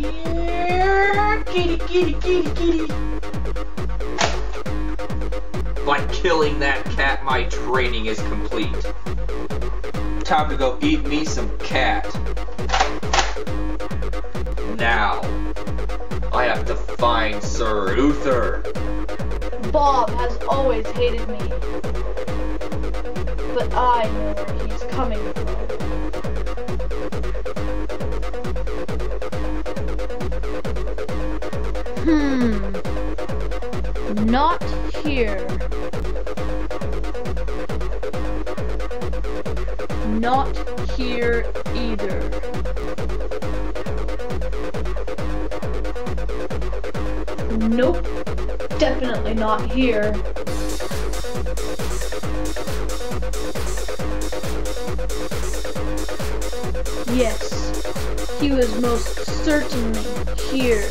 Yeah, kitty, kitty, kitty, kitty. By killing that cat, my training is complete. Time to go eat me some cat. Now, I have to find Sir Uther. Bob has always hated me. But I know where he's coming from. Hmm. Not here. Not here either. Nope. Definitely not here. Yes, he was most certainly here.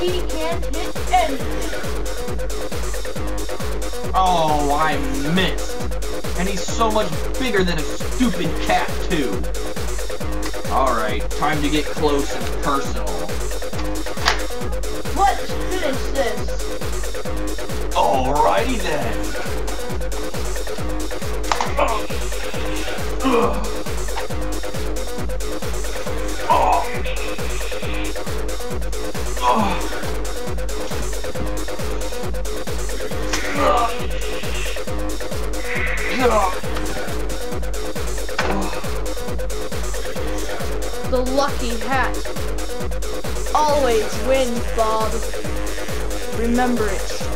wait for him to come back. There he is. Oh. He can't hit anything. Oh, I missed. And he's so much bigger than a stupid cat, too. Alright, time to get close and personal. Let's finish this. Alrighty then. The lucky hat always wins, Bob. Remember it.